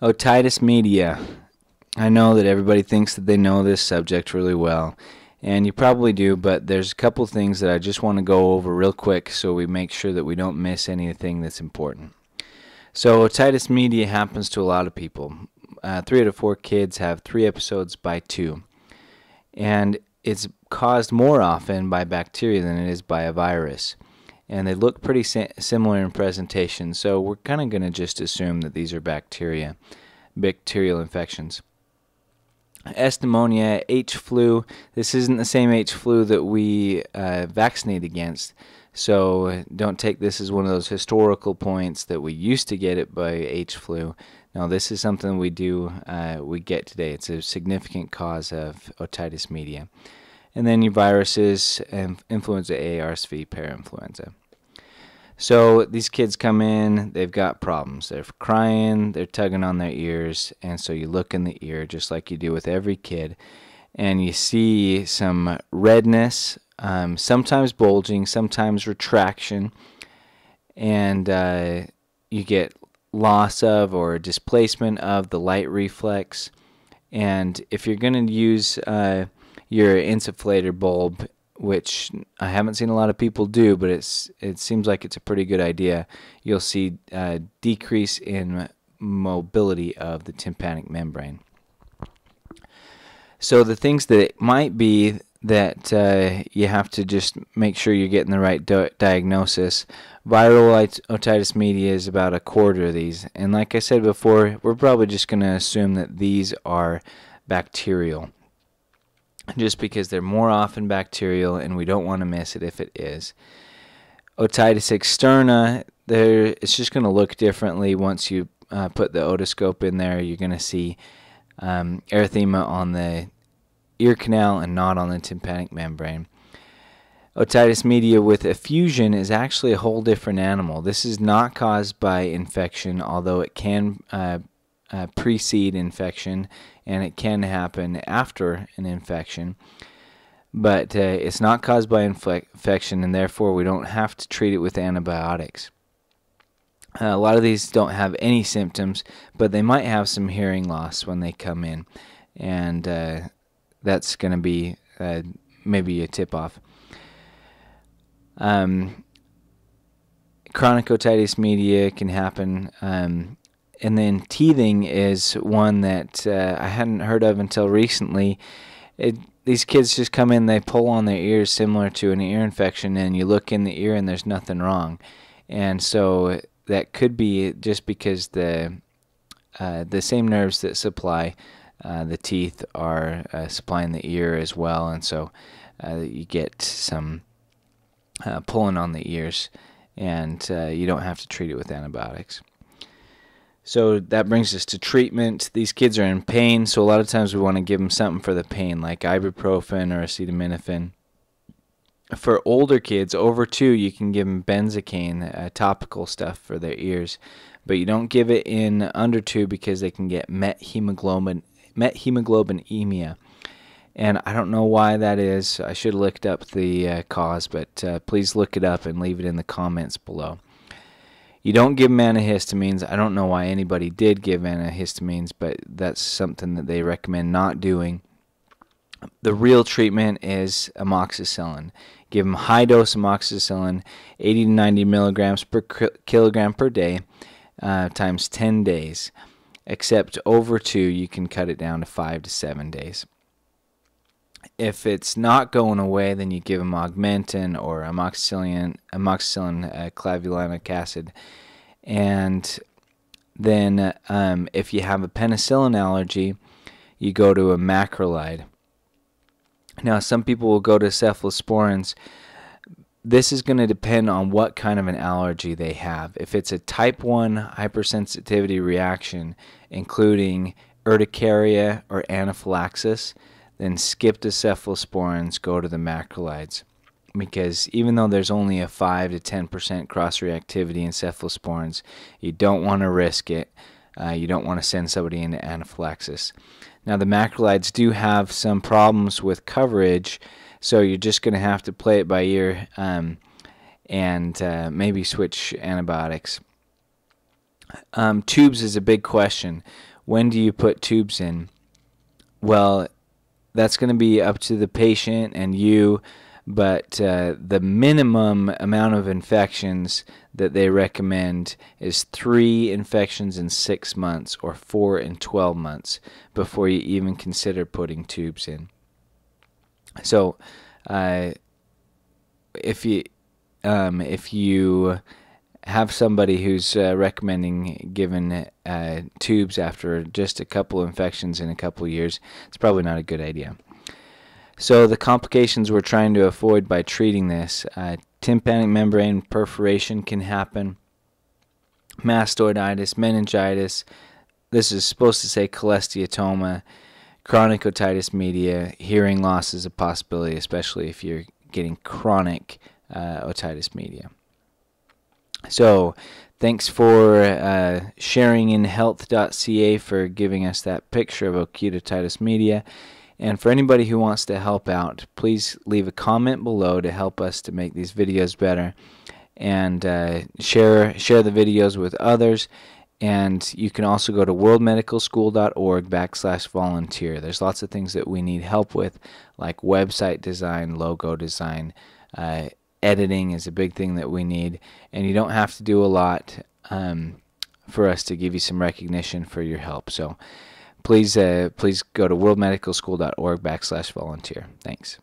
Otitis media. I know that everybody thinks that they know this subject really well, and you probably do, but there's a couple things that I just want to go over real quick so we make sure that we don't miss anything that's important. So, otitis media happens to a lot of people. Uh, three out of four kids have three episodes by two, and it's caused more often by bacteria than it is by a virus and they look pretty similar in presentation. So we're kind of going to just assume that these are bacteria, bacterial infections. S. pneumonia, H. flu. This isn't the same H. flu that we uh, vaccinate against. So don't take this as one of those historical points that we used to get it by H. flu. No, this is something we do, uh, we get today. It's a significant cause of otitis media and then your viruses, and influenza A, RSV, parainfluenza. So these kids come in, they've got problems. They're crying, they're tugging on their ears, and so you look in the ear just like you do with every kid, and you see some redness, um, sometimes bulging, sometimes retraction, and uh, you get loss of or displacement of the light reflex. And if you're going to use uh, your insufflator bulb, which I haven't seen a lot of people do, but it's it seems like it's a pretty good idea. You'll see a decrease in mobility of the tympanic membrane. So the things that might be that uh, you have to just make sure you're getting the right diagnosis. Viral otitis media is about a quarter of these, and like I said before, we're probably just going to assume that these are bacterial just because they're more often bacterial and we don't want to miss it if it is. Otitis externa, there it's just going to look differently once you uh, put the otoscope in there. You're going to see um, erythema on the ear canal and not on the tympanic membrane. Otitis media with effusion is actually a whole different animal. This is not caused by infection, although it can uh, uh, precede infection and it can happen after an infection. But uh, it's not caused by infection, and therefore we don't have to treat it with antibiotics. Uh, a lot of these don't have any symptoms, but they might have some hearing loss when they come in, and uh, that's going to be uh, maybe a tip off. Um, chronic otitis media can happen um, and then teething is one that uh, I hadn't heard of until recently. It, these kids just come in, they pull on their ears similar to an ear infection, and you look in the ear and there's nothing wrong. And so that could be just because the uh, the same nerves that supply uh, the teeth are uh, supplying the ear as well, and so uh, you get some uh, pulling on the ears, and you don't have to treat it with antibiotics. So that brings us to treatment. These kids are in pain, so a lot of times we want to give them something for the pain, like ibuprofen or acetaminophen. For older kids, over two, you can give them benzocaine, uh, topical stuff for their ears, but you don't give it in under two because they can get methemoglobin, methemoglobinemia. And I don't know why that is. I should have looked up the uh, cause, but uh, please look it up and leave it in the comments below. You don't give them antihistamines. I don't know why anybody did give antihistamines, but that's something that they recommend not doing. The real treatment is amoxicillin. Give them high dose amoxicillin, 80 to 90 milligrams per kilogram per day, uh, times 10 days. Except over two, you can cut it down to five to seven days. If it's not going away, then you give them augmentin or amoxicillin, amoxicillin uh, clavulanic acid. And then um, if you have a penicillin allergy, you go to a macrolide. Now, some people will go to cephalosporins. This is going to depend on what kind of an allergy they have. If it's a type 1 hypersensitivity reaction, including urticaria or anaphylaxis, then skip the cephalosporins, go to the macrolides. Because even though there's only a 5 to 10% cross reactivity in cephalosporins, you don't want to risk it. Uh, you don't want to send somebody into anaphylaxis. Now, the macrolides do have some problems with coverage, so you're just going to have to play it by ear um, and uh, maybe switch antibiotics. Um, tubes is a big question. When do you put tubes in? Well, that's going to be up to the patient and you, but uh, the minimum amount of infections that they recommend is three infections in six months or four in 12 months before you even consider putting tubes in. So, uh, if you um, if you have somebody who's uh, recommending giving uh, tubes after just a couple infections in a couple years, it's probably not a good idea. So the complications we're trying to avoid by treating this, uh, tympanic membrane perforation can happen, mastoiditis, meningitis. This is supposed to say cholesteatoma, chronic otitis media, hearing loss is a possibility, especially if you're getting chronic uh, otitis media. So, thanks for uh, sharing in health.ca for giving us that picture of acute otitis media. And for anybody who wants to help out, please leave a comment below to help us to make these videos better. And uh, share share the videos with others. And you can also go to worldmedicalschool.org backslash volunteer. There's lots of things that we need help with, like website design, logo design, uh, editing is a big thing that we need. And you don't have to do a lot um, for us to give you some recognition for your help. So please, uh, please go to worldmedicalschool.org backslash volunteer. Thanks.